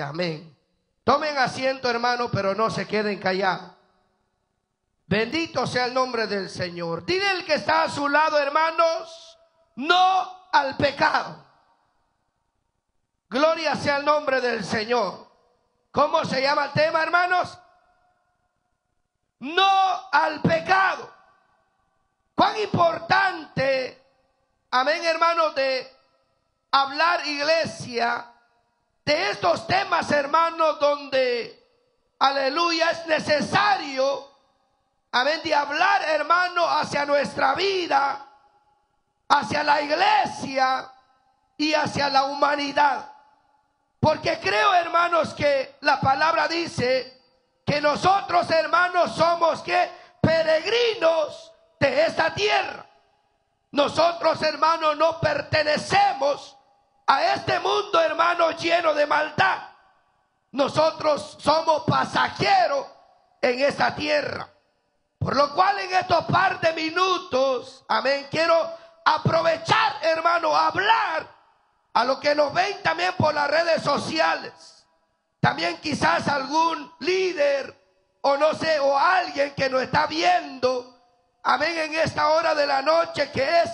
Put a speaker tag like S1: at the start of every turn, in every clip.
S1: Amén. Tomen asiento, hermano, pero no se queden callados. Bendito sea el nombre del Señor. Dile que está a su lado, hermanos, no al pecado. Gloria sea el nombre del Señor. ¿Cómo se llama el tema, hermanos? No al pecado. Cuán importante, amén, hermanos, de hablar, iglesia, de estos temas, hermanos, donde, aleluya, es necesario, amén, de hablar, hermano, hacia nuestra vida, hacia la iglesia y hacia la humanidad. Porque creo, hermanos, que la palabra dice que nosotros, hermanos, somos que peregrinos de esta tierra. Nosotros, hermanos, no pertenecemos a este mundo, hermano, lleno de maldad. Nosotros somos pasajeros en esta tierra. Por lo cual en estos par de minutos, amén, quiero aprovechar, hermano, hablar a los que nos ven también por las redes sociales. También quizás algún líder o no sé, o alguien que nos está viendo, amén, en esta hora de la noche que es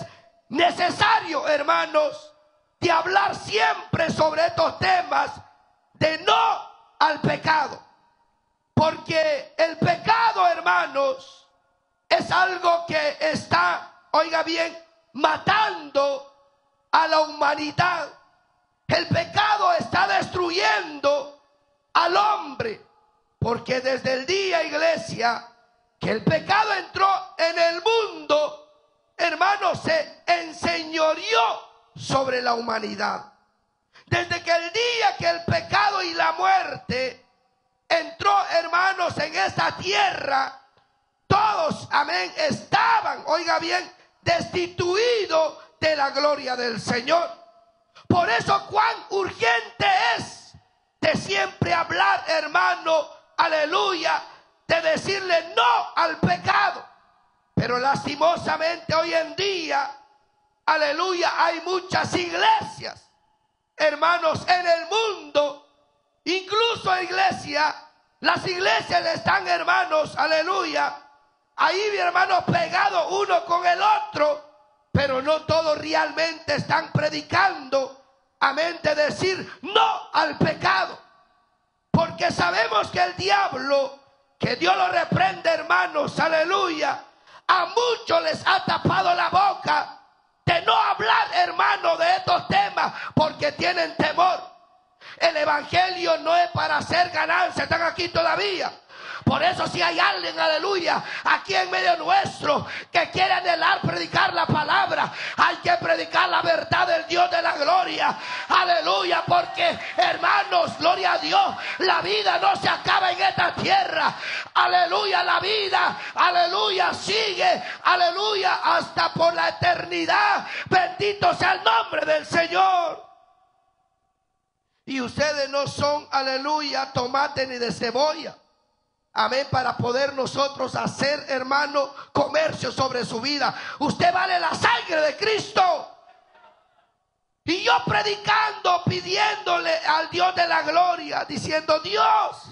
S1: necesario, hermanos, de hablar siempre sobre estos temas de no al pecado. Porque el pecado, hermanos, es algo que está, oiga bien, matando a la humanidad. El pecado está destruyendo al hombre. Porque desde el día, iglesia, que el pecado entró en el mundo, hermanos, se enseñoreó sobre la humanidad. Desde que el día que el pecado y la muerte entró, hermanos, en esta tierra, todos, amén, estaban, oiga bien, destituidos de la gloria del Señor. Por eso cuán urgente es de siempre hablar, hermano, aleluya, de decirle no al pecado. Pero lastimosamente hoy en día aleluya, hay muchas iglesias, hermanos, en el mundo, incluso iglesia, las iglesias están, hermanos, aleluya, ahí, mi hermano, pegados uno con el otro, pero no todos realmente están predicando, amén, de decir no al pecado, porque sabemos que el diablo, que Dios lo reprende, hermanos, aleluya, a muchos les ha tapado la boca de no hablar, hermano, de estos temas porque tienen temor. El Evangelio no es para hacer ganancia, están aquí todavía. Por eso si hay alguien, aleluya, aquí en medio nuestro que quiere anhelar predicar la palabra, hay que predicar la verdad del Dios de la gloria. Aleluya, porque hermanos, gloria a Dios, la vida no se acaba en esta tierra. Aleluya, la vida, aleluya, sigue, aleluya, hasta por la eternidad. Bendito sea el nombre del Señor. Y ustedes no son, aleluya, tomate ni de cebolla. Amén, para poder nosotros hacer, hermano, comercio sobre su vida. Usted vale la sangre de Cristo. Y yo predicando, pidiéndole al Dios de la gloria, diciendo, Dios,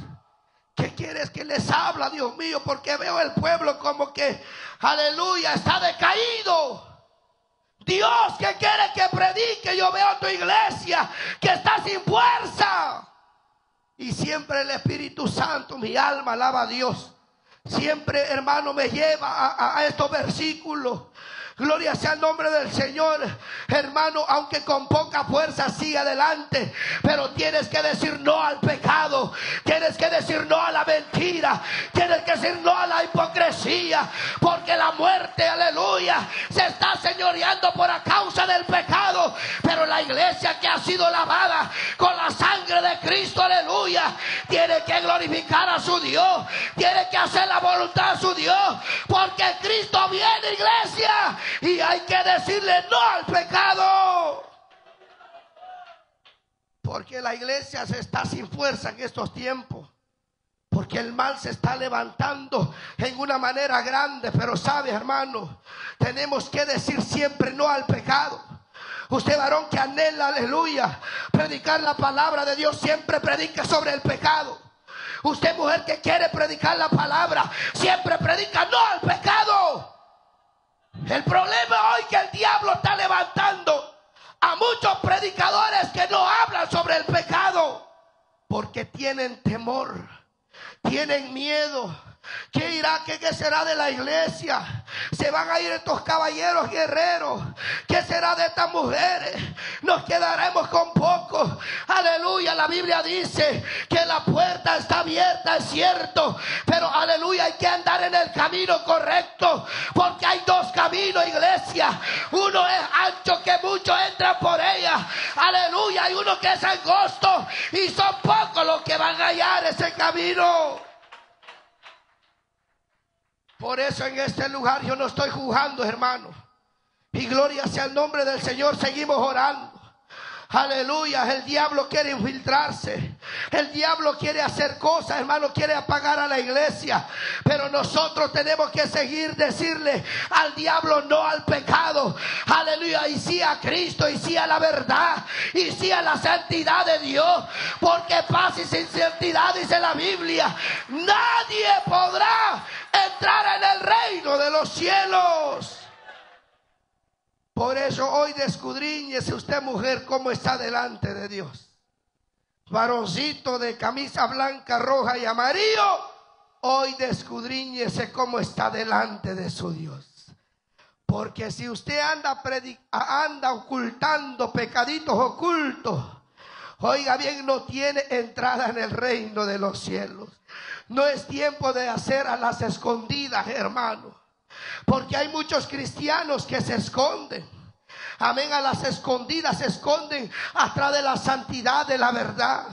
S1: ¿qué quieres que les habla, Dios mío? Porque veo el pueblo como que, aleluya, está decaído. Dios, ¿qué quiere que predique? Yo veo tu iglesia que está sin fuerza. Y siempre el Espíritu Santo, mi alma alaba a Dios. Siempre, hermano, me lleva a, estos versículos. Gloria sea el nombre del Señor. Hermano, aunque con poca fuerza sigue adelante, pero tienes que decir no al pecado. Tienes que decir no a la mentira. Tienes que decir no a la hipocresía. Porque la muerte, aleluya, se está señoreando por causa del pecado. Pero la iglesia que ha sido lavada con la sangre de Cristo, aleluya, tiene que glorificar a su Dios. Tiene que hacer la voluntad de su Dios. Porque Cristo viene, iglesia y hay que decirle no al pecado. Porque la iglesia se está sin fuerza en estos tiempos. Porque el mal se está levantando en una manera grande. Pero sabe, hermano, tenemos que decir siempre no al pecado. Usted varón que anhela, aleluya, predicar la palabra de Dios, siempre predica sobre el pecado. Usted mujer que quiere predicar la palabra, siempre predica no al pecado. El problema hoy que el diablo está levantando a muchos predicadores que no hablan sobre el pecado porque tienen temor, tienen miedo ¿Qué irá? ¿Qué, será de la iglesia? Se van a ir estos caballeros guerreros. ¿Qué será de estas mujeres? Nos quedaremos con poco. Aleluya. La Biblia dice que la puerta está abierta, es cierto. Pero aleluya, hay que andar en el camino correcto. Porque hay dos caminos, iglesia. Uno es ancho que muchos entran por ella. Aleluya. Hay uno que es angosto. Y son pocos los que van a hallar ese camino. Por eso en este lugar yo no estoy juzgando, hermano. Y gloria sea el nombre del Señor. Seguimos orando. Aleluya, el diablo quiere infiltrarse. El diablo quiere hacer cosas, hermano, quiere apagar a la iglesia. Pero nosotros tenemos que seguir decirle al diablo no al pecado. Aleluya, y sí a Cristo, y sí a la verdad, y sí a la santidad de Dios. Porque paz y sin santidad, dice la Biblia, nadie podrá entrar en el reino de los cielos. Por eso hoy descudriñese usted mujer cómo está delante de Dios. Varoncito de camisa blanca, roja y amarillo, hoy descudriñese cómo está delante de su Dios. Porque si usted anda, anda ocultando pecaditos ocultos, oiga bien, no tiene entrada en el reino de los cielos. No es tiempo de hacer a las escondidas, hermano. Porque hay muchos cristianos que se esconden. Amén, a las escondidas se esconden atrás de la santidad de la verdad.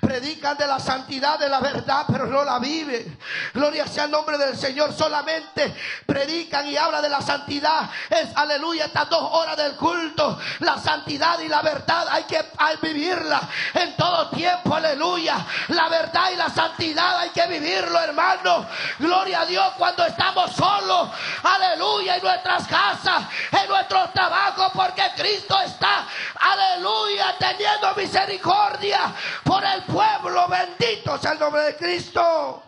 S1: Predican de la santidad de la verdad, pero no la viven. Gloria sea el nombre del Señor. Solamente predican y hablan de la santidad. Aleluya, estas dos horas del culto. La santidad y la verdad hay que vivirla en todo tiempo. Aleluya. La verdad y la santidad hay que vivirlo, hermano. Gloria a Dios cuando estamos solos. Aleluya. En nuestras casas, en nuestros trabajos, porque Cristo está, aleluya, teniendo misericordia por el pueblo. Bendito sea el nombre de Cristo.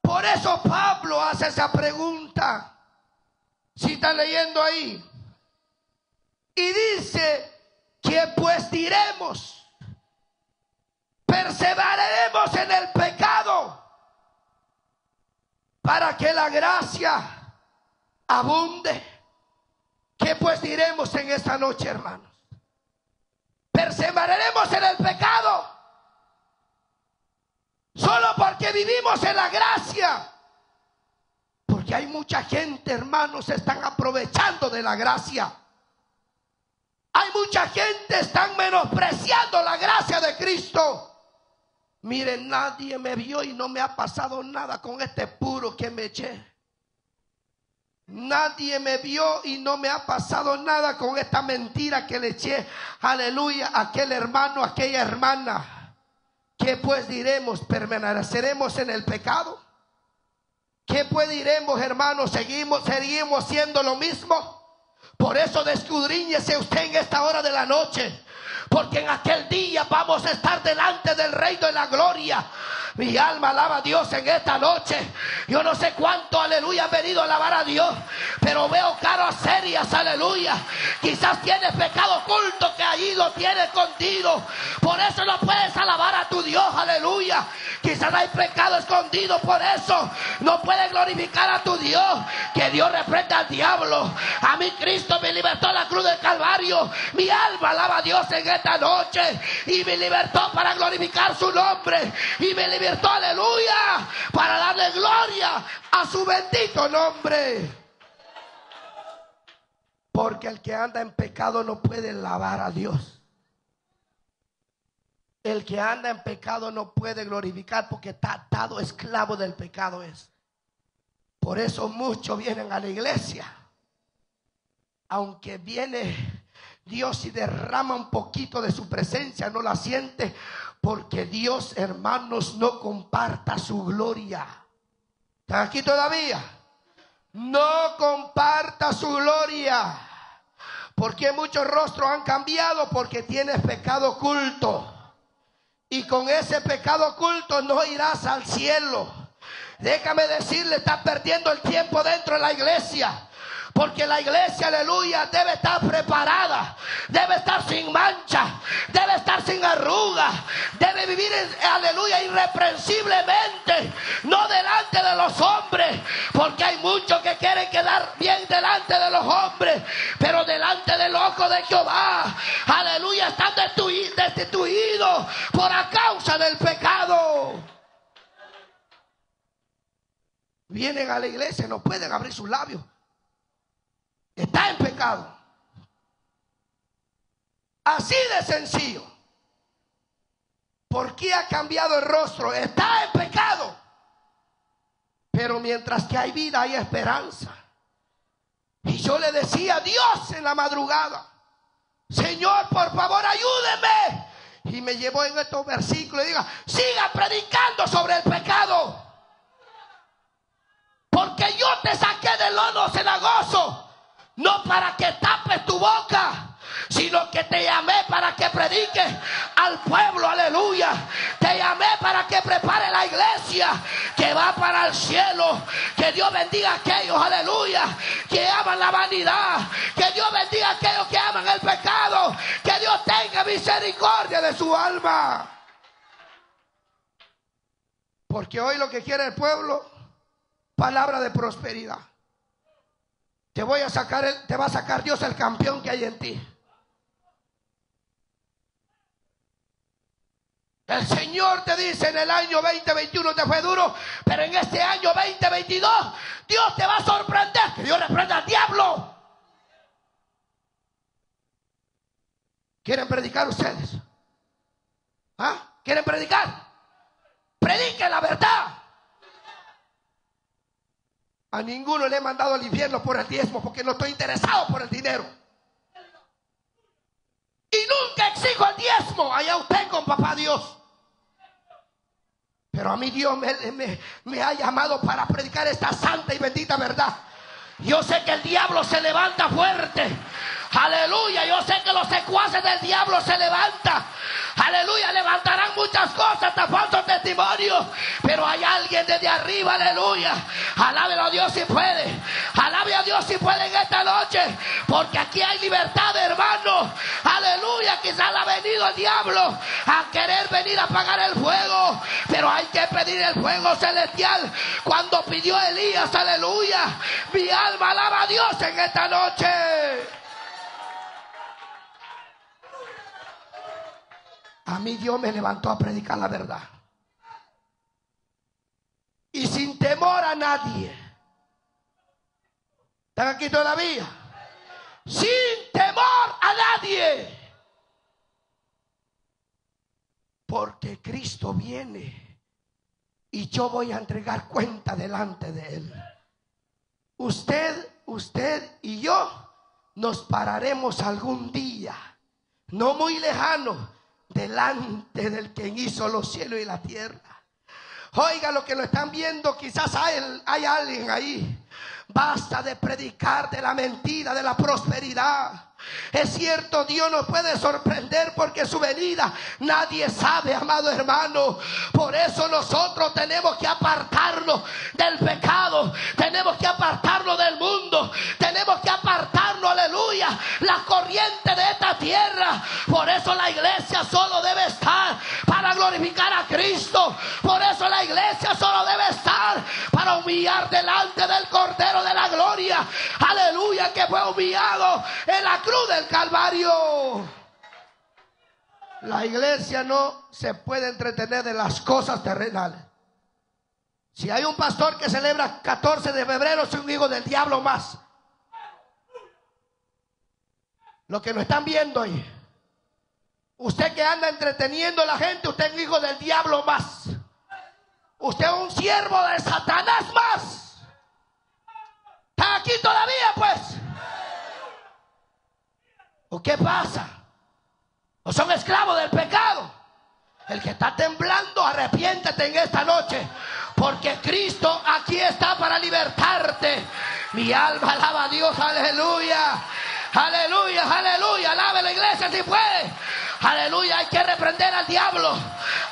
S1: Por eso Pablo hace esa pregunta. Si está leyendo ahí. Y dice que pues diremos, perseveraremos en el pecado para que la gracia abunde. ¿Qué pues diremos en esta noche, hermanos? Perseveraremos en el pecado. Solo porque vivimos en la gracia. Porque hay mucha gente, hermanos, están aprovechando de la gracia. Hay mucha gente, están menospreciando la gracia de Cristo. Miren, nadie me vio y no me ha pasado nada con este puro que me eché. Nadie me vio y no me ha pasado nada con esta mentira que le eché, aleluya, aquel hermano, aquella hermana. ¿Qué pues diremos? ¿Permaneceremos en el pecado? ¿Qué pues diremos, hermanos? ¿Seguimos, seguimos siendo lo mismo? Por eso descudriñese usted en esta hora de la noche. Porque en aquel día vamos a estar delante del Rey de la Gloria. Mi alma alaba a Dios en esta noche. Yo no sé cuánto, aleluya, han venido a alabar a Dios. Pero veo caras serias, aleluya. Quizás tienes pecado oculto que allí lo tienes escondido. Por eso no puedes alabar a tu Dios, aleluya. Quizás hay pecado escondido, por eso no puedes glorificar a tu Dios. Que Dios reprenda al diablo. A mí Cristo me libertó la cruz del Calvario. Mi alma alaba a Dios en esta noche. Y me libertó para glorificar su nombre. Y me aleluya, para darle gloria a su bendito nombre. Porque el que anda en pecado no puede lavar a Dios. El que anda en pecado no puede glorificar porque está atado esclavo del pecado es. Por eso muchos vienen a la iglesia. Aunque viene Dios y derrama un poquito de su presencia, no la siente porque Dios, hermanos, no comparta su gloria. ¿Están aquí todavía? No comparta su gloria. ¿Por qué muchos rostros han cambiado? Porque tienes pecado oculto. Y con ese pecado oculto no irás al cielo. Déjame decirle, estás perdiendo el tiempo dentro de la iglesia. Porque la iglesia, aleluya, debe estar preparada, debe estar sin mancha, debe estar sin arruga, debe vivir, aleluya, irreprensiblemente, no delante de los hombres, porque hay muchos que quieren quedar bien delante de los hombres, pero delante del ojo de Jehová, aleluya, están destituidos por a causa del pecado. Vienen a la iglesia, no pueden abrir sus labios está en pecado. Así de sencillo. ¿Por qué ha cambiado el rostro? Está en pecado. Pero mientras que hay vida, hay esperanza. Y yo le decía a Dios en la madrugada, Señor, por favor, ayúdeme. Y me llevó en estos versículos y diga, siga predicando sobre el pecado. Porque yo te saqué del lodo cenagoso no para que tapes tu boca, sino que te llamé para que prediques al pueblo, aleluya. Te llamé para que prepare la iglesia que va para el cielo. Que Dios bendiga a aquellos, aleluya, que aman la vanidad. Que Dios bendiga a aquellos que aman el pecado. Que Dios tenga misericordia de su alma. Porque hoy lo que quiere el pueblo, palabra de prosperidad. Te voy a sacar, el, te va a sacar Dios el campeón que hay en ti. El Señor te dice en el año 2021 te fue duro, pero en este año 2022 Dios te va a sorprender. Que Dios reprenda al diablo. ¿Quieren predicar ustedes? ¿Ah? ¿Quieren predicar? Predique la verdad. A ninguno le he mandado al infierno por el diezmo porque no estoy interesado por el dinero. Y nunca exijo el diezmo. Allá usted con papá Dios. Pero a mí Dios me, me, ha llamado para predicar esta santa y bendita verdad. Yo sé que el diablo se levanta fuerte. Aleluya, yo sé que los secuaces del diablo se levantan. Aleluya, levantarán muchas cosas, hasta falsos testimonios. Pero hay alguien desde arriba, aleluya. Alábelo a Dios si puede. Alabe a Dios si puede en esta noche. Porque aquí hay libertad, hermano. Aleluya, quizás ha venido el diablo a querer venir a apagar el fuego. Pero hay que pedir el fuego celestial. Cuando pidió Elías, aleluya. Mi alma alaba a Dios en esta noche. A mí Dios me levantó a predicar la verdad. Y sin temor a nadie. ¿Están aquí todavía? Sin temor a nadie. Porque Cristo viene y yo voy a entregar cuenta delante de Él. Usted, usted y yo nos pararemos algún día, no muy lejano, delante del que hizo los cielos y la tierra. Oiga lo que lo están viendo, quizás hay, hay alguien ahí. Basta de predicar de la mentira, de la prosperidad. Es cierto, Dios nos puede sorprender porque su venida nadie sabe, amado hermano. Por eso nosotros tenemos que apartarnos del pecado, tenemos que apartarnos del mundo, tenemos que apartarnos, aleluya, la corriente de esta tierra. Por eso la iglesia solo debe estar para glorificar a Cristo. Por eso la iglesia solo debe estar para humillar delante del Cordero de la Gloria. Aleluya, que fue humillado en la cruz del Calvario. La iglesia no se puede entretener de las cosas terrenales. Si hay un pastor que celebra 14 de febrero, es un hijo del diablo más. Lo que nos están viendo ahí. Usted que anda entreteniendo a la gente, usted es un hijo del diablo más. Usted es un siervo de Satanás más. ¿Está aquí todavía, pues? ¿O qué pasa? ¿O son esclavos del pecado? El que está temblando, arrepiéntete en esta noche. Porque Cristo aquí está para libertarte. Mi alma alaba a Dios, aleluya. Aleluya, aleluya. Alabe la iglesia si puede. Aleluya, hay que reprender al diablo.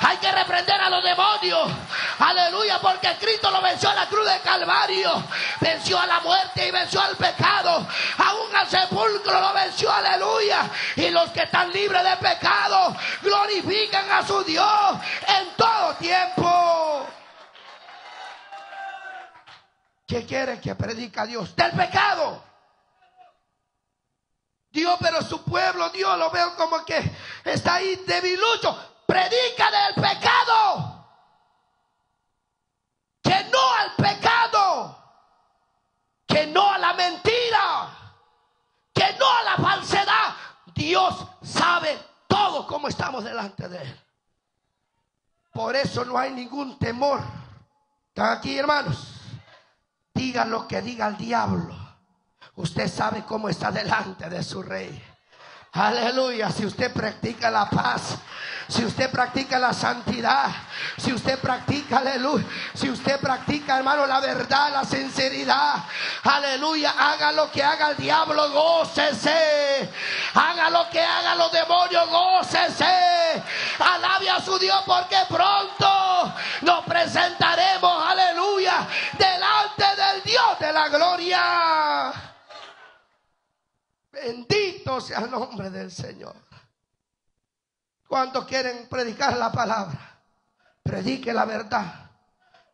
S1: Hay que reprender a los demonios. Aleluya, porque Cristo lo venció a la cruz de Calvario. Venció a la muerte y venció al pecado. Aún al sepulcro lo venció. Aleluya. Y los que están libres de pecado glorifican a su Dios en todo tiempo. ¿Qué quiere que predica Dios? Del pecado. Dios, pero su pueblo, Dios lo veo como que está ahí debilucho. Predica del pecado. Que no al pecado. Que no a la mentira. Que no a la falsedad. Dios sabe todo cómo estamos delante de Él. Por eso no hay ningún temor. ¿Están aquí, hermanos? Diga lo que diga el diablo usted sabe cómo está delante de su rey. Aleluya, si usted practica la paz, si usted practica la santidad, si usted practica, aleluya, si usted practica, hermano, la verdad, la sinceridad, aleluya, haga lo que haga el diablo, gócese, haga lo que haga los demonios, gócese, alabe a su Dios porque pronto nos presentaremos, aleluya, delante del Dios de la gloria. Bendito sea el nombre del Señor. ¿Cuántos quieren predicar la palabra? Predique la verdad.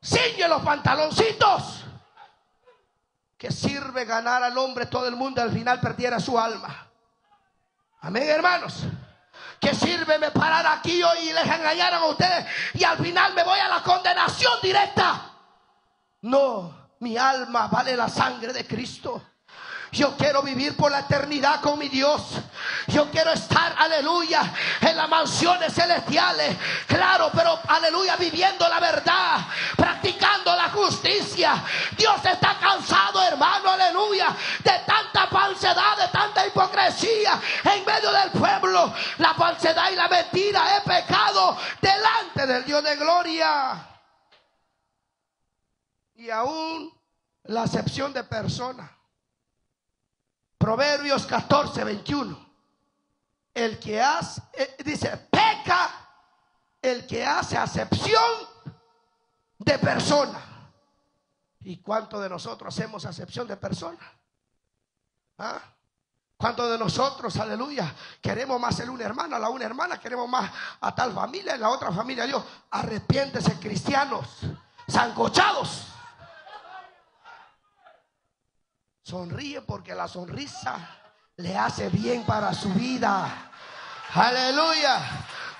S1: Sigue los pantaloncitos. Que sirve ganar al hombre todo el mundo al final perdiera su alma. Amén, hermanos. Que sirve me parar aquí hoy y les engañaron a ustedes y al final me voy a la condenación directa. No, mi alma vale la sangre de Cristo. Yo quiero vivir por la eternidad con mi Dios. Yo quiero estar, aleluya, en las mansiones celestiales. Claro, pero aleluya, viviendo la verdad, practicando la justicia. Dios está cansado, hermano, aleluya, de tanta falsedad, de tanta hipocresía en medio del pueblo. La falsedad y la mentira es pecado delante del Dios de gloria. Y aún la acepción de personas. Proverbios 14, 21. El que hace, eh, dice, peca el que hace acepción de persona. ¿Y cuánto de nosotros hacemos acepción de persona? ¿Ah? ¿Cuántos de nosotros, aleluya, queremos más a una hermana, la una hermana, queremos más a tal familia, en la otra familia, Dios, arrepiéntese cristianos, zancochados. Sonríe porque la sonrisa le hace bien para su vida. Aleluya.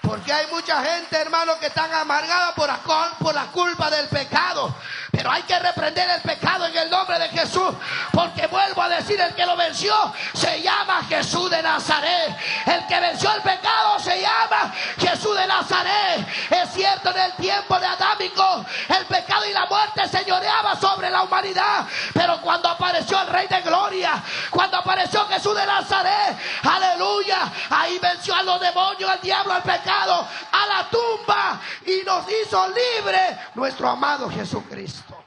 S1: Porque hay mucha gente, hermano, que están amargada por la, por la culpa del pecado. Pero hay que reprender el pecado en el nombre de Jesús. Porque vuelvo a decir, el que lo venció se llama Jesús de Nazaret. El que venció el pecado se llama Jesús de Nazaret. Es cierto, en el tiempo de Adámico, el pecado y la muerte señoreaba sobre la humanidad. Pero cuando apareció el Rey de Gloria, cuando apareció Jesús de Nazaret, aleluya, ahí venció a los demonios, al diablo, al pecado a la tumba y nos hizo libre nuestro amado Jesucristo.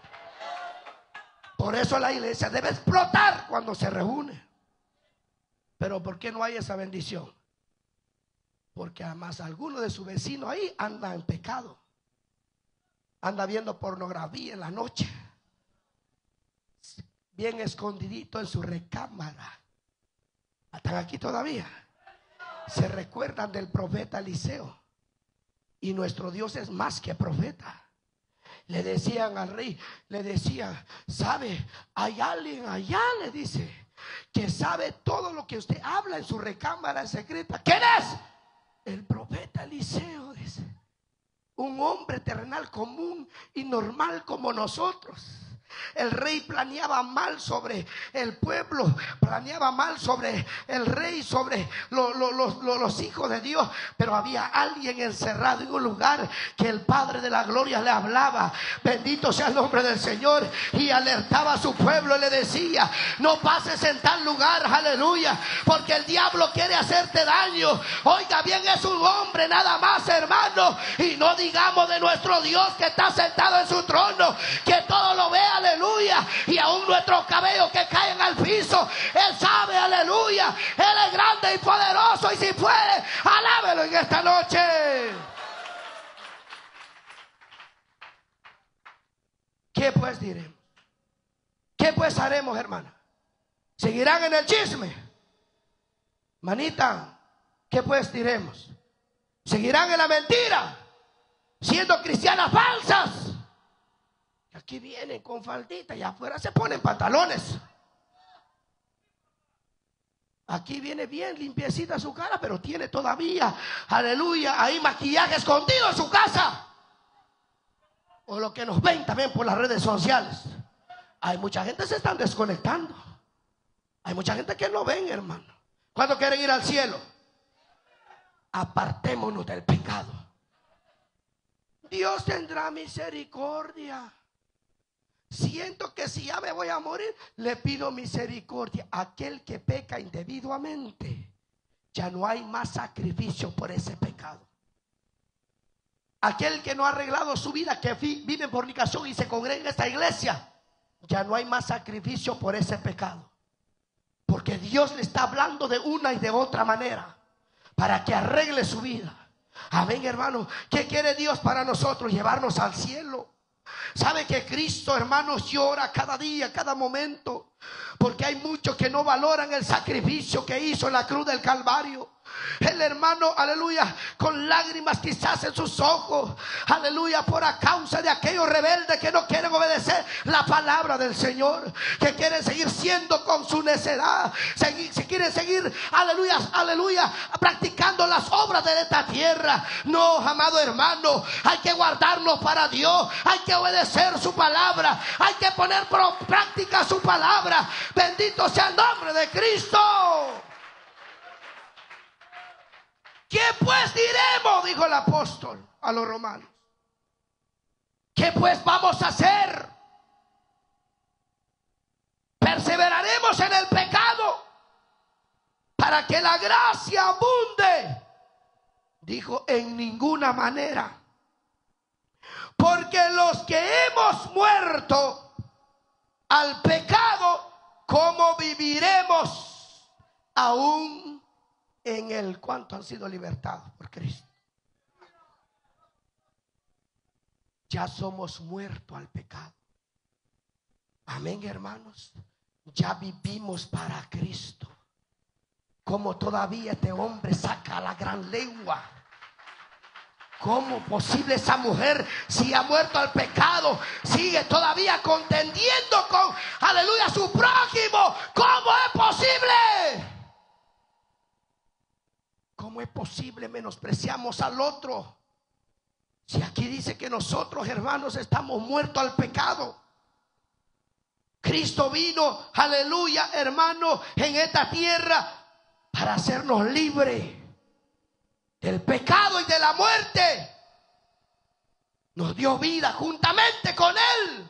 S1: Por eso la iglesia debe explotar cuando se reúne. Pero ¿por qué no hay esa bendición? Porque además alguno de sus vecinos ahí anda en pecado. Anda viendo pornografía en la noche. Bien escondidito en su recámara. ¿Están aquí todavía? se recuerdan del profeta Eliseo. Y nuestro Dios es más que profeta. Le decían al rey, le decían, sabe, hay alguien allá, le dice, que sabe todo lo que usted habla en su recámara secreta. ¿Quién es? El profeta Eliseo, dice. Un hombre terrenal común y normal como nosotros. El rey planeaba mal sobre el pueblo, planeaba mal sobre el rey, sobre los hijos de Dios, pero había alguien encerrado en un lugar que el Padre de la Gloria le hablaba. Bendito sea el nombre del Señor y alertaba a su pueblo y le decía, no pases en tal lugar, aleluya, porque el diablo quiere hacerte daño. Oiga bien, es un hombre nada más, hermano, y no digamos de nuestro Dios que está sentado en su trono, que todo Y aún nuestros cabellos que caen al piso, Él sabe, aleluya. Él es grande y poderoso y si puede, alábelo en esta noche. ¿Qué pues diremos? ¿Qué pues haremos, hermana? ¿Seguirán en el chisme? Manita, ¿qué pues diremos? ¿Seguirán en la mentira? Siendo cristianas falsas. Aquí vienen con faldita y afuera se ponen pantalones. Aquí viene bien limpiecita su cara, pero tiene todavía, aleluya, ahí maquillaje escondido en su casa. O lo que nos ven también por las redes sociales. Hay mucha gente que se están desconectando. Hay mucha gente que no ven, hermano. ¿Cuándo quieren ir al cielo? Apartémonos del pecado. Dios tendrá misericordia. Siento que si ya me voy a morir, le pido misericordia. Aquel que peca indebidamente, ya no hay más sacrificio por ese pecado. Aquel que no ha arreglado su vida, que vive en fornicación y se congrega en esta iglesia, ya no hay más sacrificio por ese pecado. Porque Dios le está hablando de una y de otra manera para que arregle su vida. Amén, hermano. ¿Qué quiere Dios para nosotros? Llevarnos al cielo. Sabe que Cristo, hermanos, llora cada día, cada momento. Porque hay muchos que no valoran el sacrificio que hizo en la cruz del Calvario. El hermano, aleluya, con lágrimas quizás en sus ojos, aleluya, por a causa de aquellos rebeldes que no quieren obedecer la palabra del Señor, que quieren seguir siendo con su necedad, si quieren seguir, aleluya, aleluya, practicando las obras de esta tierra. No, amado hermano, hay que guardarnos para Dios, hay que obedecer su palabra, hay que poner por práctica su palabra. Bendito sea el nombre de Cristo. ¿Qué pues diremos? Dijo el apóstol a los romanos. ¿Qué pues vamos a hacer? ¿Perseveraremos en el pecado para que la gracia abunde? Dijo, en ninguna manera. Porque los que hemos muerto al pecado, ¿cómo viviremos aún en el cuanto han sido libertados por Cristo. Ya somos muertos al pecado. Amén, hermanos. Ya vivimos para Cristo. Como todavía este hombre saca la gran lengua. ¿Cómo posible esa mujer, si ha muerto al pecado, sigue todavía contendiendo con, aleluya, su prójimo? ¿Cómo es posible? ¿Cómo es posible menospreciamos al otro? Si aquí dice que nosotros, hermanos, estamos muertos al pecado. Cristo vino, aleluya, hermano, en esta tierra para hacernos libres del pecado y de la muerte. Nos dio vida juntamente con Él.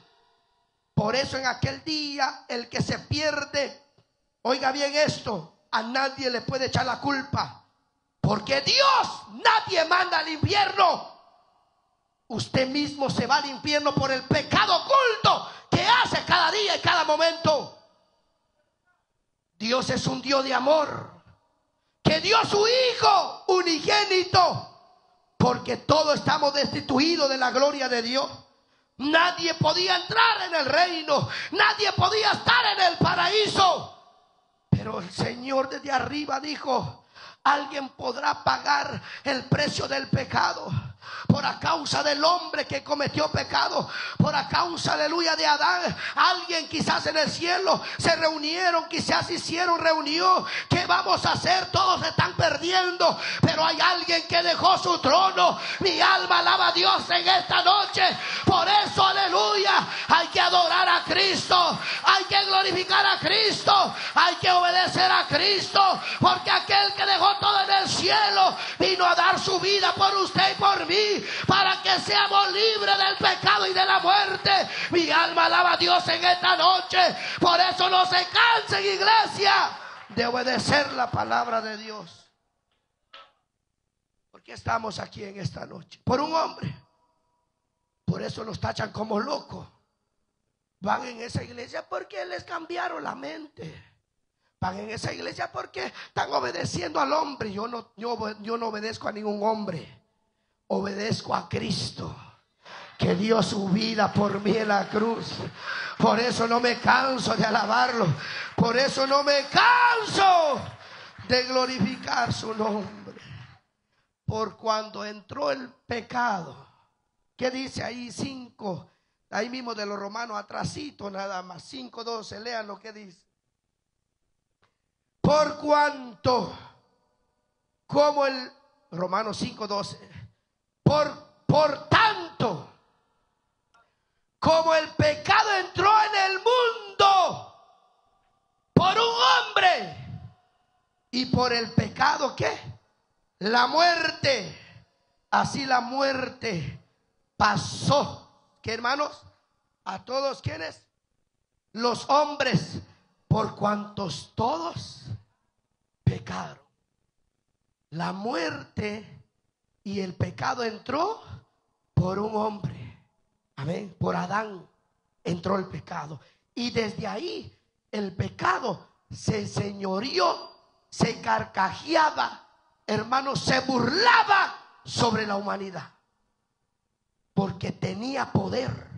S1: Por eso en aquel día el que se pierde, oiga bien esto, a nadie le puede echar la culpa. Porque Dios nadie manda al infierno. Usted mismo se va al infierno por el pecado oculto que hace cada día y cada momento. Dios es un Dios de amor. Que dio su Hijo unigénito. Porque todos estamos destituidos de la gloria de Dios. Nadie podía entrar en el reino. Nadie podía estar en el paraíso. Pero el Señor desde arriba dijo, alguien podrá pagar el precio del pecado por a causa del hombre que cometió pecado, por a causa, aleluya, de Adán. Alguien quizás en el cielo se reunieron, quizás hicieron reunión. ¿Qué vamos a hacer? Todos están perdiendo, pero hay alguien que dejó su trono. Mi alma alaba a Dios en esta noche. Por eso, aleluya, hay que adorar a Cristo, hay que glorificar a Cristo, hay que obedecer a Cristo, porque aquel que dejó todo en el cielo vino a dar su vida por usted y por mí para que seamos libres del pecado y de la muerte. Mi alma alaba a Dios en esta noche. Por eso no se cansen, iglesia, de obedecer la palabra de Dios. Porque estamos aquí en esta noche? Por un hombre. Por eso nos tachan como locos. van en esa iglesia porque les cambiaron la mente. Van en esa iglesia porque están obedeciendo al hombre. Yo no, yo no obedezco a ningún hombre. Obedezco a Cristo que dio su vida por mí en la cruz. Por eso no me canso de alabarlo. Por eso no me canso de glorificar su nombre. Por cuando entró el pecado. ¿Qué dice ahí? Cinco. Ahí mismo de los romanos atrasito nada más. Cinco, doce. Lean lo que dice. Por cuanto, como el Romanos 5, 12. Por, por tanto, como el pecado entró en el mundo por un hombre y por el pecado qué? La muerte. Así la muerte pasó. ¿Qué hermanos? A todos quienes? Los hombres, por cuantos todos pecaron. La muerte y el pecado entró por un hombre Amén. Por Adán entró el pecado. Y desde ahí el pecado se señorió, se carcajeaba, hermano, se burlaba sobre la humanidad. Porque tenía poder.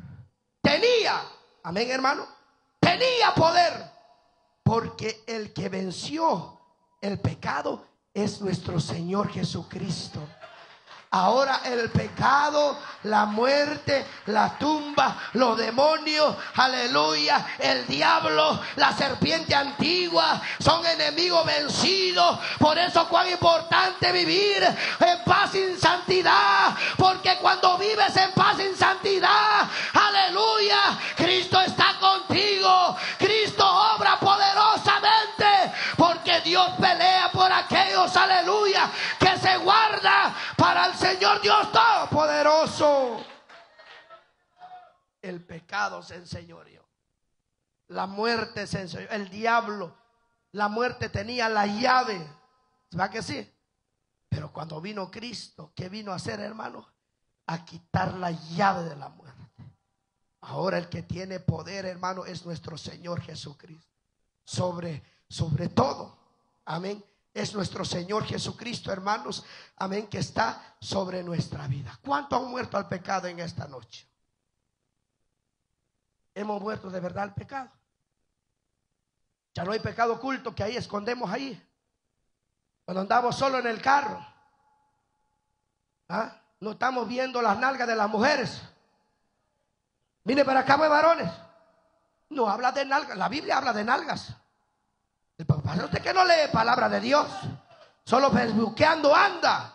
S1: Tenía, amén hermano, tenía poder. Porque el que venció el pecado es nuestro Señor Jesucristo. Ahora el pecado, la muerte, la tumba, los demonios, aleluya, el diablo, la serpiente antigua, son enemigos vencidos. Por eso cuán importante vivir en paz sin santidad. Porque cuando vives en paz sin santidad, aleluya, Cristo está contigo. Cristo guarda para el Señor Dios Todopoderoso. El pecado se enseñoreó. La muerte se enseñoreó. El diablo, la muerte tenía la llave. ¿Va que sí? Pero cuando vino Cristo, ¿qué vino a hacer, hermano? A quitar la llave de la muerte. Ahora el que tiene poder, hermano, es nuestro Señor Jesucristo. Sobre, sobre todo. Amén es nuestro Señor Jesucristo, hermanos. Amén, que está sobre nuestra vida. ¿Cuánto han muerto al pecado en esta noche? Hemos muerto de verdad al pecado. Ya no hay pecado oculto que ahí escondemos ahí. Cuando andamos solo en el carro. ¿Ah? No estamos viendo las nalgas de las mujeres. Mire para acá, varones. No habla de nalgas. La Biblia habla de nalgas. ¿Para usted que no lee palabra de Dios? Solo facebookeando anda.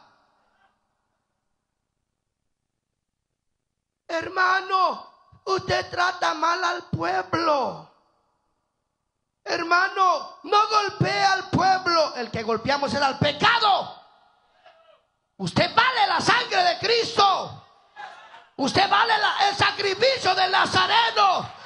S1: Hermano, usted trata mal al pueblo. Hermano, no golpea al pueblo. El que golpeamos era el pecado. Usted vale la sangre de Cristo. Usted vale el sacrificio del Nazareno.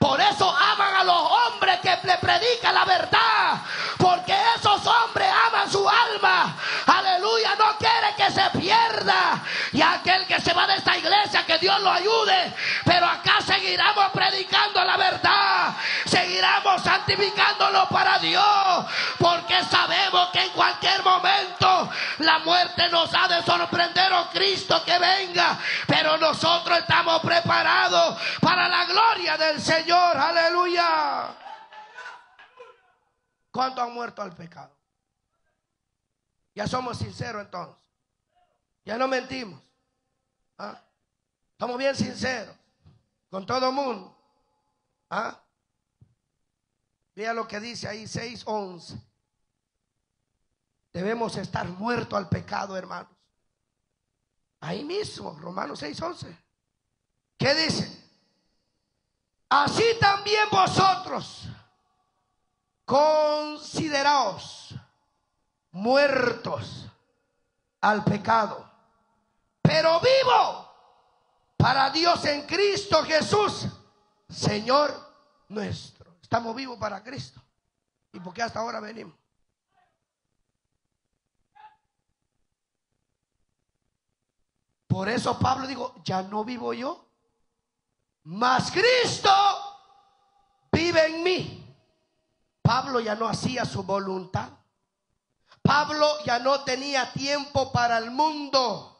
S1: Por eso aman a los hombres que le predican la verdad. Porque esos hombres aman su alma. Aleluya, no quiere que se pierda. Y aquel que se va de esta iglesia, que Dios lo ayude. Pero acá seguiremos predicando la verdad. Seguiremos santificándolo para Dios. Porque sabemos que en cualquier momento la muerte nos ha de sorprender, oh Cristo, que venga. Pero nosotros estamos preparados para la gloria del Señor aleluya. ¿Cuántos han muerto al pecado? Ya somos sinceros entonces. Ya no mentimos. ¿Ah? Estamos bien sinceros con todo el mundo. ¿Ah? Vea lo que dice ahí 6.11. Debemos estar muertos al pecado, hermanos. Ahí mismo, Romanos 6.11. ¿Qué dice? Así también vosotros consideraos muertos al pecado, pero vivo para Dios en Cristo Jesús, Señor nuestro. Estamos vivos para Cristo. ¿Y por qué hasta ahora venimos? Por eso Pablo dijo, ya no vivo yo, mas Cristo vive en mí. Pablo ya no hacía su voluntad. Pablo ya no tenía tiempo para el mundo.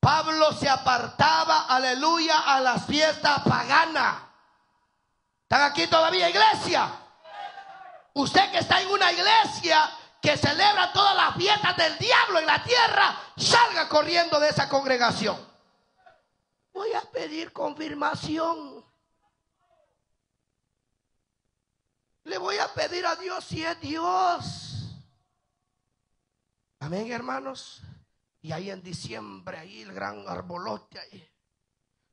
S1: Pablo se apartaba, aleluya, a las fiestas paganas. ¿Están aquí todavía, iglesia? Usted que está en una iglesia que celebra todas las fiestas del diablo en la tierra, salga corriendo de esa congregación. Voy a pedir confirmación. Le voy a pedir a Dios si es Dios. Amén, hermanos. Y ahí en diciembre, ahí el gran arbolote ahí.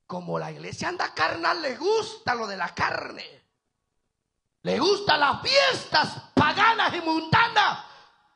S1: Como la iglesia anda carnal, le gusta lo de la carne. Le gustan las fiestas paganas y mundanas.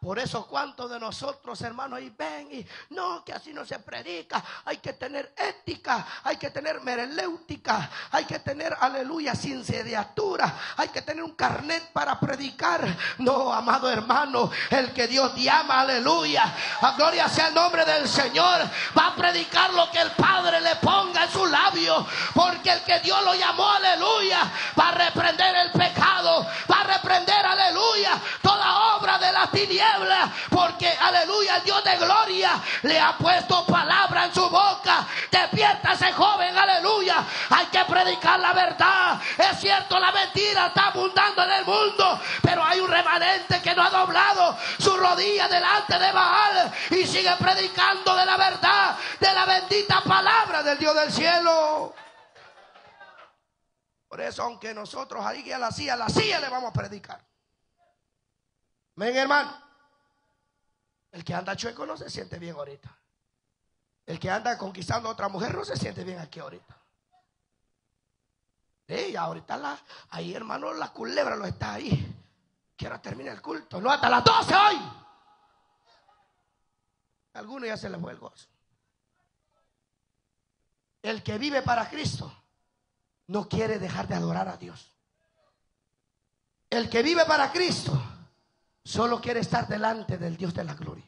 S1: Por eso, ¿cuántos de nosotros, hermanos, ahí ven y no, que así no se predica? Hay que tener ética, hay que tener mereléutica, hay que tener, aleluya, sinceriatura, hay que tener un carnet para predicar. No, amado hermano, el que Dios llama, aleluya, a gloria sea el nombre del Señor, va a predicar lo que el Padre le ponga en su labio, porque el que Dios lo llamó, aleluya, va a reprender el pecado, va a reprender, aleluya, toda obra de la tiniebla porque aleluya, el Dios de gloria le ha puesto palabra en su boca. Despiértase, joven, aleluya. Hay que predicar la verdad. Es cierto, la mentira está abundando en el mundo, pero hay un remanente que no ha doblado su rodilla delante de Baal y sigue predicando de la verdad, de la bendita palabra del Dios del cielo. Por eso, aunque nosotros ahí a la silla, la silla le vamos a predicar. Ven, hermano. El que anda chueco no se siente bien ahorita. El que anda conquistando a otra mujer no se siente bien aquí ahorita. Y ahorita la, ahí hermano, la culebra lo está ahí. Quiero terminar el culto. No, hasta las 12 hoy. Algunos ya se les fue el gozo. El que vive para Cristo no quiere dejar de adorar a Dios. El que vive para Cristo Solo quiere estar delante del Dios de la gloria.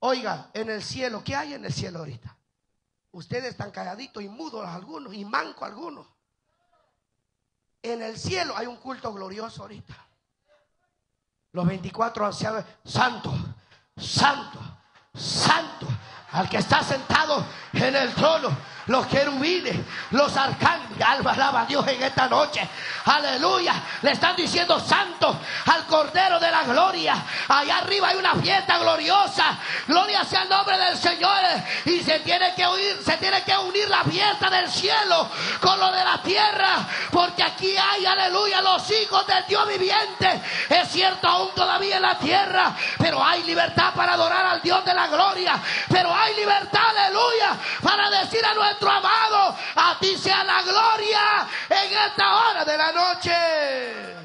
S1: Oiga, en el cielo, ¿qué hay en el cielo ahorita? Ustedes están calladitos y mudos algunos y mancos algunos. En el cielo hay un culto glorioso ahorita. Los 24 ancianos, santo, santo, santo, al que está sentado en el trono los querubines, los arcángeles, alaba a Dios en esta noche. Aleluya. Le están diciendo santo al Cordero de la Gloria. Allá arriba hay una fiesta gloriosa. Gloria sea el nombre del Señor. Y se tiene que unir, se tiene que unir la fiesta del cielo con lo de la tierra. Porque aquí hay, aleluya, los hijos del Dios viviente. Es cierto, aún todavía en la tierra. Pero hay libertad para adorar al Dios de la gloria. Pero hay libertad, aleluya, para decir a nuestro amado, a ti sea la gloria en esta hora de la noche.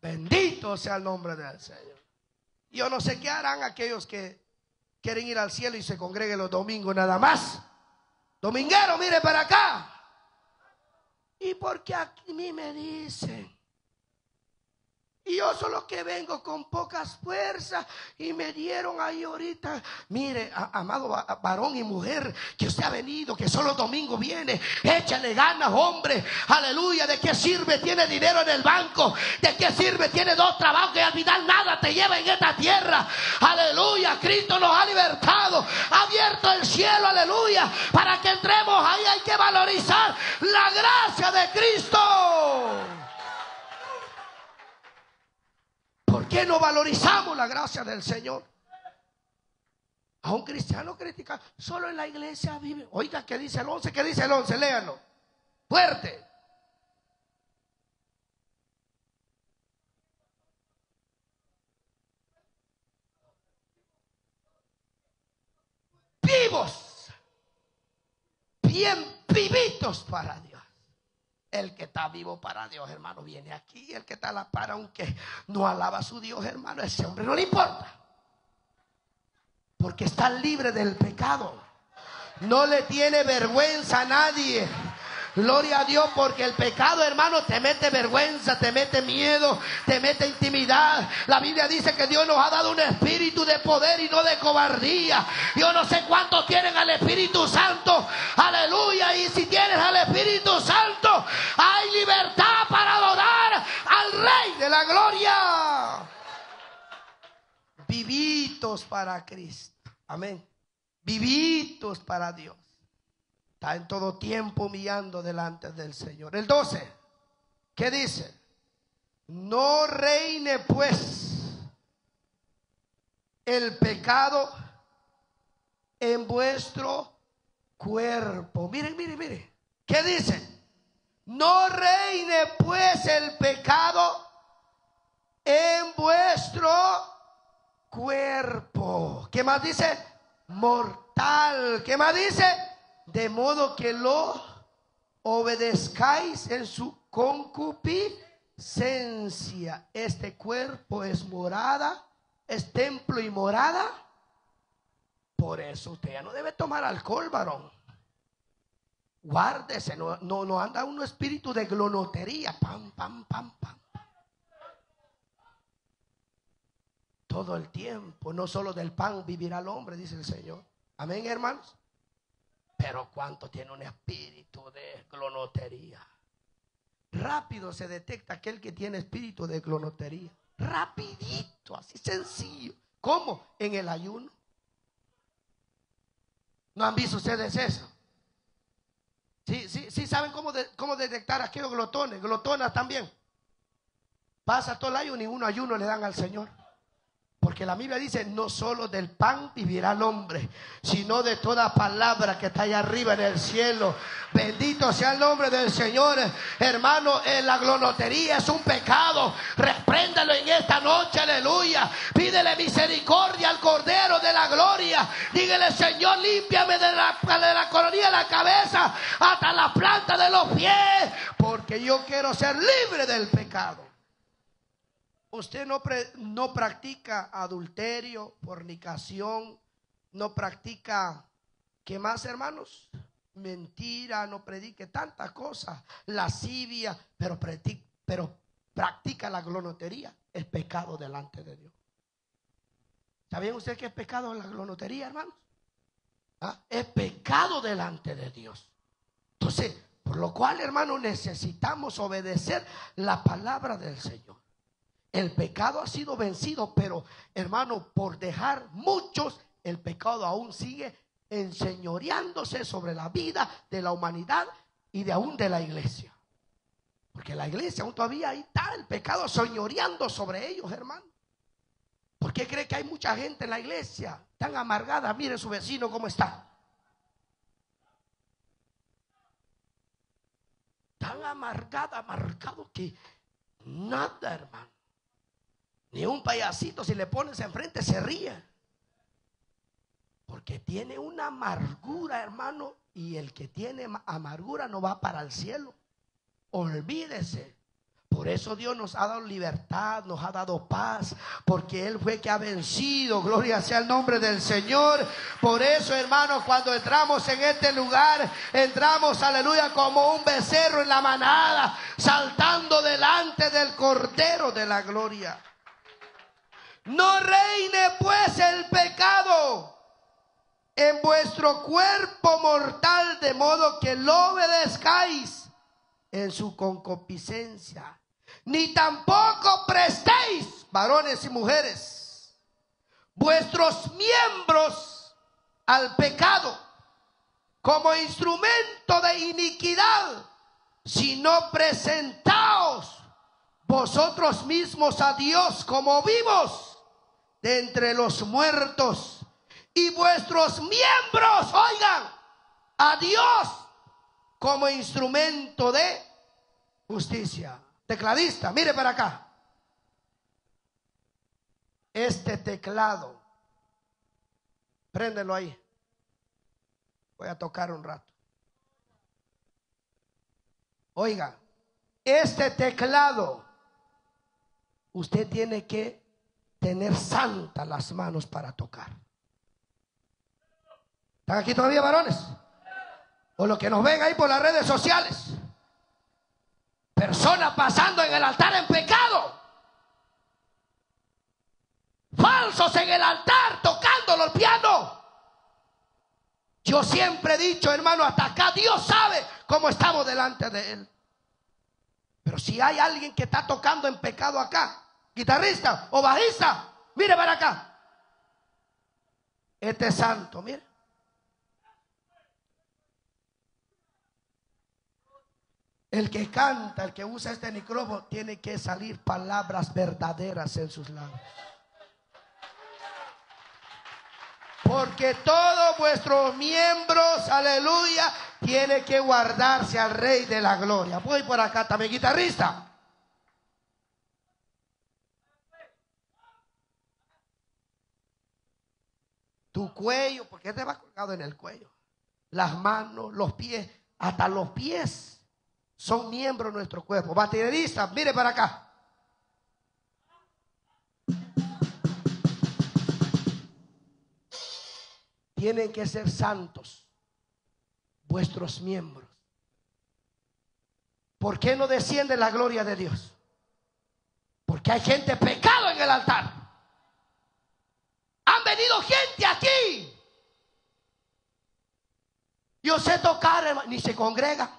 S1: Bendito sea el nombre del Señor. Yo no sé qué harán aquellos que quieren ir al cielo y se congreguen los domingos nada más. Dominguero, mire para acá. ¿Y porque a mí me dicen? Y yo solo que vengo con pocas fuerzas y me dieron ahí ahorita. Mire, amado varón y mujer, que usted ha venido, que solo domingo viene. Échale ganas, hombre. Aleluya. ¿De qué sirve? Tiene dinero en el banco. ¿De qué sirve? Tiene dos trabajos que al final nada te lleva en esta tierra. Aleluya. Cristo nos ha libertado. Ha abierto el cielo. Aleluya. Para que entremos ahí hay que valorizar la gracia de Cristo. Qué no valorizamos la gracia del Señor? A un cristiano critica, solo en la iglesia vive. Oiga, ¿qué dice el 11? ¿Qué dice el 11? Léanlo. Fuerte. Vivos. Bien vivitos para Dios. El que está vivo para Dios, hermano, viene aquí. El que está a la par, aunque no alaba a su Dios, hermano, ese hombre no le importa. Porque está libre del pecado. No le tiene vergüenza a nadie. Gloria a Dios porque el pecado, hermano, te mete vergüenza, te mete miedo, te mete intimidad. La Biblia dice que Dios nos ha dado un espíritu de poder y no de cobardía. Yo no sé cuántos tienen al Espíritu Santo. Aleluya. Y si tienes al Espíritu Santo, hay libertad para adorar al Rey de la Gloria. Vivitos para Cristo. Amén. Vivitos para Dios. Está en todo tiempo humillando delante del Señor. El 12. ¿Qué dice? No reine pues el pecado en vuestro cuerpo. Miren, miren, miren. ¿Qué dice? No reine pues el pecado en vuestro cuerpo. ¿Qué más dice? Mortal. ¿Qué más dice? De modo que lo obedezcáis en su concupiscencia. Este cuerpo es morada, es templo y morada. Por eso usted ya no debe tomar alcohol, varón. Guárdese, no, no, no anda un espíritu de glonotería. Pam, pam, pam, pam. Todo el tiempo, no solo del pan vivirá el hombre, dice el Señor. Amén, hermanos. Pero cuánto tiene un espíritu de glonotería. Rápido se detecta aquel que tiene espíritu de glonotería. Rapidito, así sencillo. ¿Cómo? En el ayuno. ¿No han visto ustedes eso? Sí, sí, sí saben cómo, cómo detectar a aquellos glotones, glotonas también. Pasa todo el año, ninguno ayuno le dan al Señor. Porque la Biblia dice, no solo del pan vivirá el hombre, sino de toda palabra que está allá arriba en el cielo. Bendito sea el nombre del Señor. Hermano, la glonotería es un pecado. Repréndalo en esta noche, aleluya. Pídele misericordia al Cordero de la Gloria. Dígale, Señor, límpiame de la, de la coronilla de la cabeza hasta la planta de los pies. Porque yo quiero ser libre del pecado. Usted no, no practica adulterio, fornicación, no practica, ¿qué más hermanos? Mentira, no predique tantas cosas, lascivia, pero, pero practica la glonotería, es pecado delante de Dios. ¿Sabían usted que es pecado la glonotería, hermanos? ¿Ah? Es pecado delante de Dios. Entonces, por lo cual, hermanos, necesitamos obedecer la palabra del Señor. El pecado ha sido vencido, pero hermano, por dejar muchos, el pecado aún sigue enseñoreándose sobre la vida de la humanidad y de aún de la iglesia. Porque la iglesia aún todavía ahí está el pecado señoreando sobre ellos, hermano. ¿Por qué cree que hay mucha gente en la iglesia tan amargada? Mire su vecino cómo está. Tan amargada, amargado que nada, hermano. Ni un payasito, si le pones enfrente, se ríe. Porque tiene una amargura, hermano. Y el que tiene amargura no va para el cielo. Olvídese. Por eso Dios nos ha dado libertad, nos ha dado paz, porque Él fue que ha vencido. Gloria sea el nombre del Señor. Por eso, hermanos, cuando entramos en este lugar, entramos, aleluya, como un becerro en la manada, saltando delante del Cordero de la Gloria. No reine pues el pecado en vuestro cuerpo mortal, de modo que lo obedezcáis en su concupiscencia. Ni tampoco prestéis, varones y mujeres, vuestros miembros al pecado como instrumento de iniquidad, sino presentaos vosotros mismos a Dios como vivos de entre los muertos y vuestros miembros, oigan, a Dios como instrumento de justicia. Tecladista, mire para acá. Este teclado, préndelo ahí. Voy a tocar un rato. Oiga, este teclado, usted tiene que tener santas las manos para tocar. ¿Están aquí todavía varones? O los que nos ven ahí por las redes sociales. Personas pasando en el altar en pecado. Falsos en el altar tocando el piano. Yo siempre he dicho, hermano, hasta acá Dios sabe cómo estamos delante de Él. Pero si hay alguien que está tocando en pecado acá, guitarrista o bajista, mire para acá. Este es santo, mire. El que canta, el que usa este micrófono, tiene que salir palabras verdaderas en sus labios. Porque todos vuestros miembros, aleluya, tiene que guardarse al Rey de la Gloria. Voy por acá también, guitarrista. Tu cuello, porque te va colgado en el cuello. Las manos, los pies, hasta los pies son miembros de nuestro cuerpo. Baterista, mire para acá. Tienen que ser santos vuestros miembros. ¿Por qué no desciende la gloria de Dios? Porque hay gente pecado en el altar. Venido gente aquí. Yo sé tocar, ni se congrega.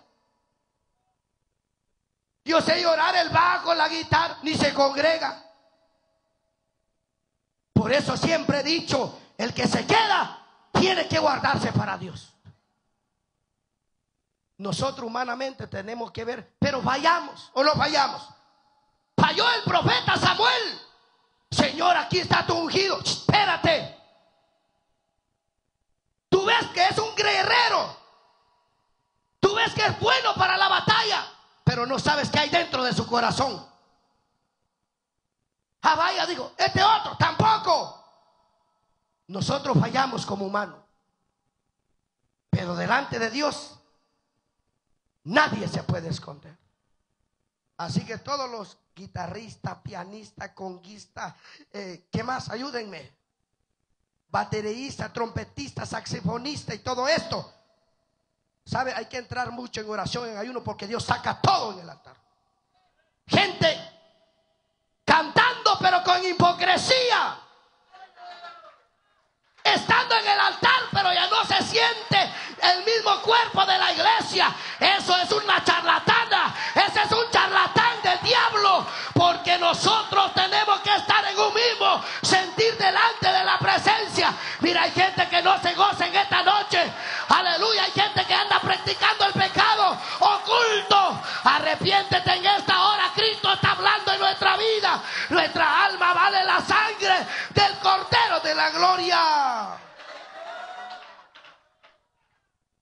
S1: Yo sé llorar el bajo, la guitarra, ni se congrega. Por eso siempre he dicho, el que se queda tiene que guardarse para Dios. Nosotros humanamente tenemos que ver, pero vayamos o no vayamos. Falló el profeta Samuel. Señor, aquí está tu ungido. Espérate. Tú ves que es un guerrero. Tú ves que es bueno para la batalla, pero no sabes qué hay dentro de su corazón. Ah, vaya, digo, este otro tampoco. Nosotros fallamos como humanos. Pero delante de Dios, nadie se puede esconder. Así que todos los guitarristas, pianistas, conguistas, eh, ¿qué más? Ayúdenme. Baterista, trompetista, saxofonista y todo esto. ¿Sabe? Hay que entrar mucho en oración, en ayuno, porque Dios saca todo en el altar. Gente cantando, pero con hipocresía estando en el altar, pero ya no se siente el mismo cuerpo de la iglesia. Eso es una charlatana, ese es un charlatán diablo, porque nosotros tenemos que estar en un mismo sentir delante de la presencia. Mira, hay gente que no se goza en esta noche. Aleluya, hay gente que anda practicando el pecado oculto. Arrepiéntete en esta hora, Cristo está hablando en nuestra vida. Nuestra alma vale la sangre del Cordero de la Gloria.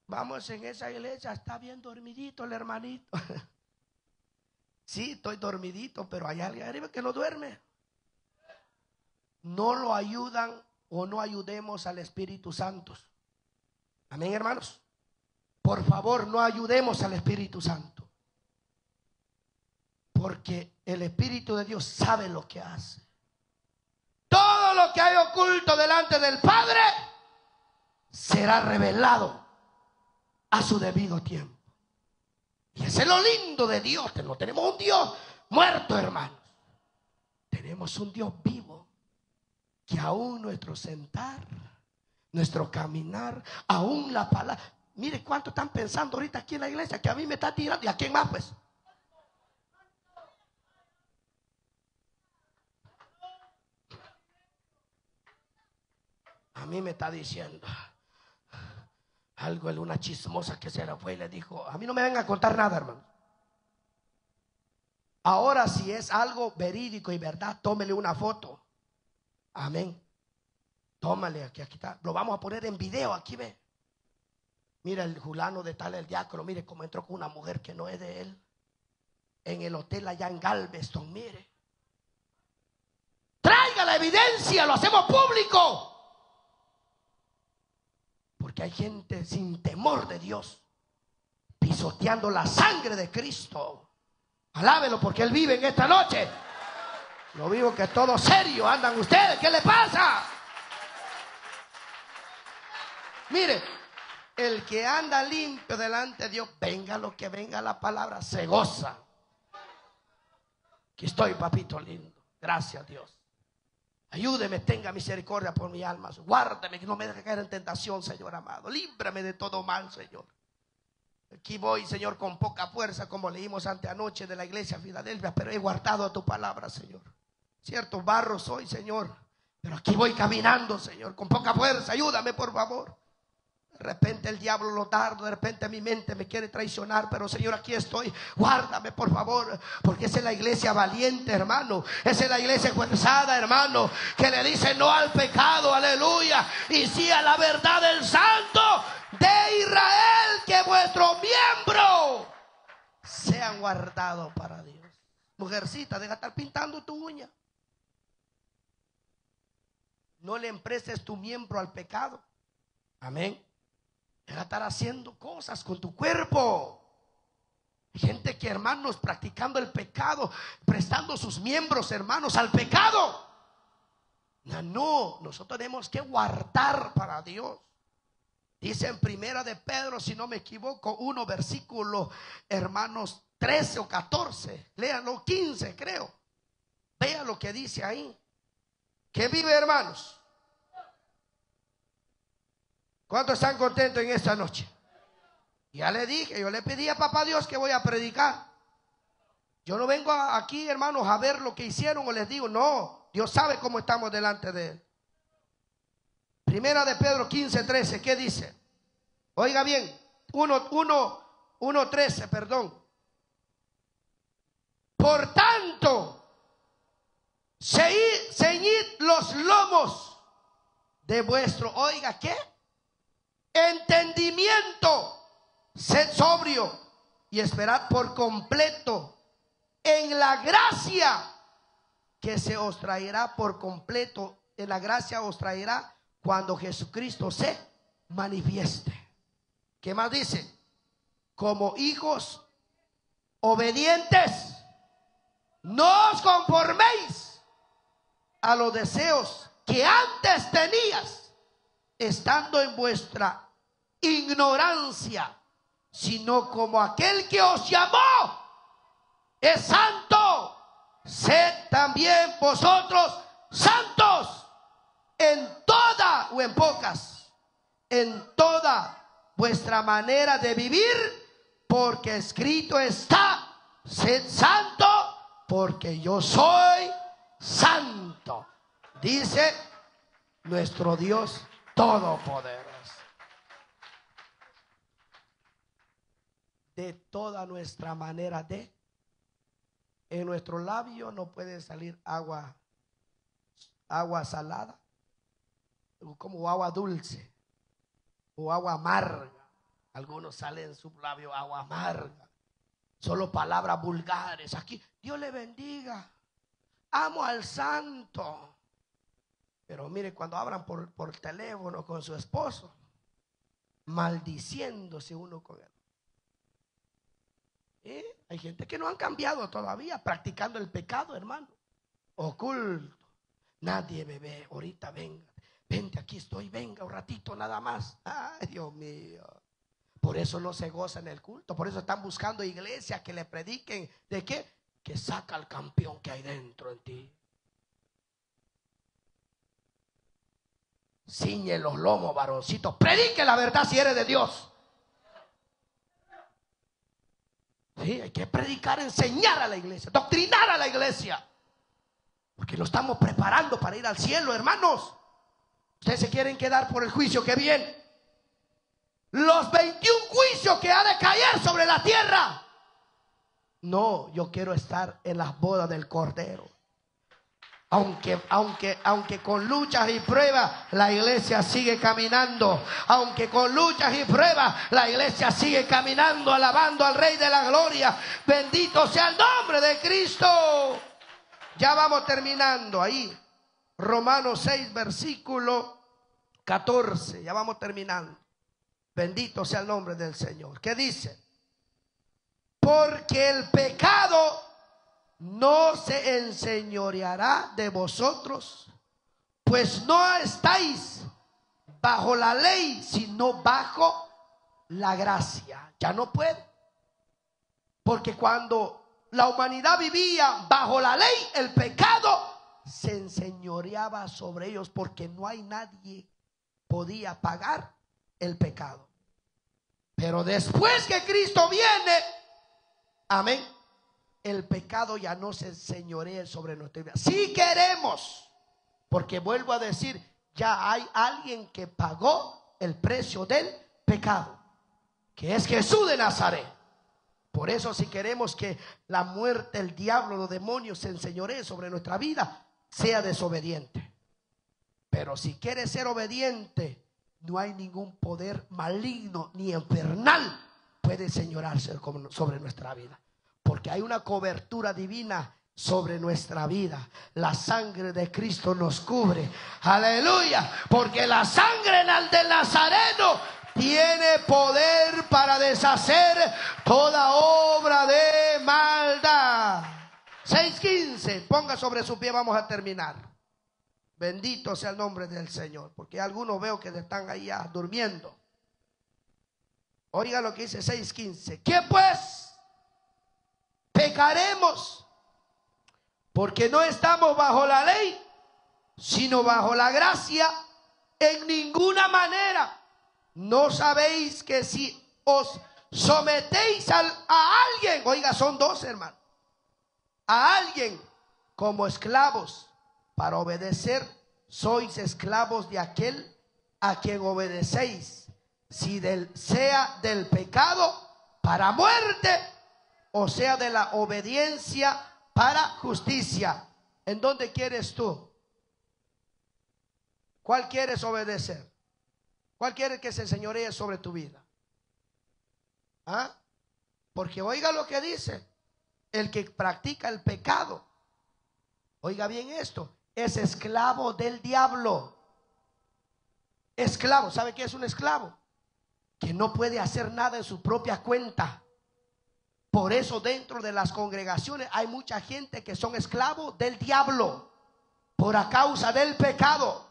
S1: Vamos en esa iglesia, está bien dormidito el hermanito. Sí, estoy dormidito, pero hay alguien arriba que no duerme. No lo ayudan o no ayudemos al Espíritu Santo. Amén, hermanos. Por favor, no ayudemos al Espíritu Santo. Porque el Espíritu de Dios sabe lo que hace. Todo lo que hay oculto delante del Padre será revelado a su debido tiempo. Y ese es lo lindo de Dios, no tenemos un Dios muerto, hermanos. Tenemos un Dios vivo que aún nuestro sentar, nuestro caminar, aún la palabra. Mire cuánto están pensando ahorita aquí en la iglesia que a mí me está tirando. ¿Y a quién más pues? A mí me está diciendo algo una chismosa que se la fue y le dijo, a mí no me vengan a contar nada, hermano. Ahora si es algo verídico y verdad, tómele una foto. Amén. Tómale aquí, aquí está. Lo vamos a poner en video, aquí ve. Mira el julano de tal, el diácono, mire cómo entró con una mujer que no es de él. En el hotel allá en Galveston, mire. Traiga la evidencia, lo hacemos público. Porque hay gente sin temor de Dios, pisoteando la sangre de Cristo. Alábelo porque Él vive en esta noche. Lo vivo que todo serio andan ustedes. ¿Qué le pasa? Mire, el que anda limpio delante de Dios, venga lo que venga la palabra, se goza. Aquí estoy, papito lindo. Gracias, Dios. Ayúdeme, tenga misericordia por mi alma. Guárdeme, que no me deje caer en tentación, Señor amado. Líbrame de todo mal, Señor. Aquí voy, Señor, con poca fuerza, como leímos ante anoche de la iglesia Filadelfia, pero he guardado tu palabra, Señor. Cierto, barro soy, Señor, pero aquí voy caminando, Señor, con poca fuerza. Ayúdame, por favor. De repente el diablo lo tardo, de repente mi mente me quiere traicionar, pero Señor, aquí estoy. Guárdame, por favor, porque esa es la iglesia valiente, hermano. Esa es la iglesia fuerzada, hermano, que le dice no al pecado, aleluya, y sí a la verdad del santo de Israel, que vuestro miembro sean guardados para Dios. Mujercita, deja de estar pintando tu uña. No le emprestes tu miembro al pecado. Amén. De estar haciendo cosas con tu cuerpo. gente que, hermanos, practicando el pecado, prestando sus miembros, hermanos, al pecado. No, no, nosotros tenemos que guardar para Dios. Dice en primera de Pedro, si no me equivoco, uno versículo, hermanos, 13 o 14. Léanlo, 15 creo. Vea lo que dice ahí. Que vive, hermanos. ¿Cuántos están contentos en esta noche? Ya le dije, yo le pedí a papá Dios que voy a predicar. Yo no vengo aquí, hermanos, a ver lo que hicieron o les digo, no, Dios sabe cómo estamos delante de Él. Primera de Pedro 15, 13, ¿qué dice? Oiga bien, 1, 1, 1, 13, perdón. Por tanto, ceñid los lomos de vuestro, oiga, ¿qué? Entendimiento, sed sobrio y esperad por completo en la gracia que se os traerá por completo, en la gracia os traerá cuando Jesucristo se manifieste. ¿Qué más dice? Como hijos obedientes, no os conforméis a los deseos que antes tenías, estando en vuestra ignorancia, sino como aquel que os llamó es santo, sed también vosotros santos en toda o en pocas, en toda vuestra manera de vivir, porque escrito está, sed santo, porque yo soy santo. Dice nuestro Dios Todopoderoso. De toda nuestra manera de, en nuestro labio no puede salir agua, agua salada como agua dulce o agua amarga. Algunos salen en su labio agua amarga. Solo palabras vulgares. Aquí, Dios le bendiga. Amo al santo. Pero mire, cuando hablan por, por teléfono con su esposo, maldiciéndose uno con él. ¿Eh? Hay gente que no han cambiado todavía, practicando el pecado, hermano. Oculto. Nadie bebe, ahorita venga. Vente, aquí estoy, venga un ratito nada más. Ay, Dios mío. Por eso no se goza en el culto. Por eso están buscando iglesias que le prediquen. ¿De qué? Que saca al campeón que hay dentro en ti. Ciñe los lomos, varoncito. Predique la verdad si eres de Dios. Sí, hay que predicar, enseñar a la iglesia, doctrinar a la iglesia. Porque lo estamos preparando para ir al cielo, hermanos. Ustedes se quieren quedar por el juicio que viene. Los 21 juicios que ha de caer sobre la tierra. No, yo quiero estar en las bodas del Cordero. Aunque, aunque, aunque con luchas y pruebas la iglesia sigue caminando. Aunque con luchas y pruebas la iglesia sigue caminando, alabando al Rey de la Gloria. Bendito sea el nombre de Cristo. Ya vamos terminando ahí. Romanos 6, versículo 14. Ya vamos terminando. Bendito sea el nombre del Señor. ¿Qué dice? Porque el pecado no se enseñoreará de vosotros, pues no estáis bajo la ley, sino bajo la gracia. Ya no puede. Porque cuando la humanidad vivía bajo la ley, el pecado se enseñoreaba sobre ellos porque no hay nadie podía pagar el pecado. Pero después que Cristo viene, amén, el pecado ya no se enseñorea sobre nuestra vida. Si queremos, porque vuelvo a decir, ya hay alguien que pagó el precio del pecado, que es Jesús de Nazaret. Por eso si queremos que la muerte, el diablo, los demonios se enseñoreen sobre nuestra vida, sea desobediente. Pero si quieres ser obediente, no hay ningún poder maligno ni infernal puede enseñorarse sobre nuestra vida. Porque hay una cobertura divina sobre nuestra vida. La sangre de Cristo nos cubre. Aleluya. Porque la sangre del Nazareno tiene poder para deshacer toda obra de maldad. 6.15. Ponga sobre su pie, vamos a terminar. Bendito sea el nombre del Señor. Porque algunos veo que están ahí durmiendo. Oiga lo que dice 6.15. ¿Qué pues? Pecaremos. Porque no estamos bajo la ley, sino bajo la gracia en ninguna manera. ¿No sabéis que si os sometéis a alguien, oiga, son dos hermanos, a alguien como esclavos para obedecer, sois esclavos de aquel a quien obedecéis, si del, sea del pecado para muerte o sea de la obediencia para justicia. ¿En dónde quieres tú? ¿Cuál quieres obedecer? ¿Cuál quiere que se enseñoree sobre tu vida? ¿Ah? Porque oiga lo que dice. El que practica el pecado, oiga bien esto, es esclavo del diablo. Esclavo, ¿sabe qué es un esclavo? Que no puede hacer nada en su propia cuenta. Por eso dentro de las congregaciones hay mucha gente que son esclavos del diablo por a causa del pecado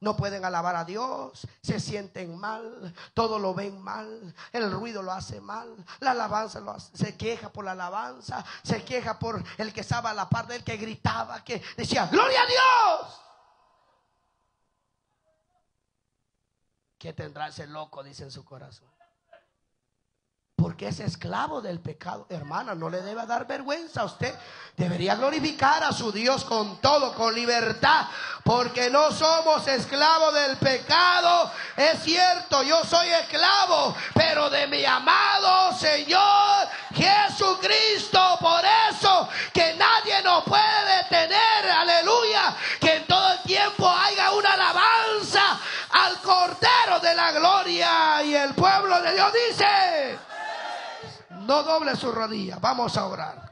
S1: no pueden alabar a Dios, se sienten mal, todo lo ven mal, el ruido lo hace mal, la alabanza lo hace, se queja por la alabanza, se queja por el que estaba a la par de él que gritaba, que decía, gloria a Dios. ¿Qué tendrá ese loco? Dice en su corazón es esclavo del pecado. Hermana, no le debe dar vergüenza a usted. Debería glorificar a su Dios con todo, con libertad, porque no somos esclavos del pecado. Es cierto, yo soy esclavo, pero de mi amado Señor Jesucristo. Por eso que nadie nos puede detener, aleluya, que en todo el tiempo haya una alabanza al Cordero de la Gloria. Y el pueblo de Dios dice, no doble su rodilla. Vamos a orar.